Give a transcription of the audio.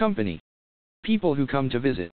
Company. People who come to visit.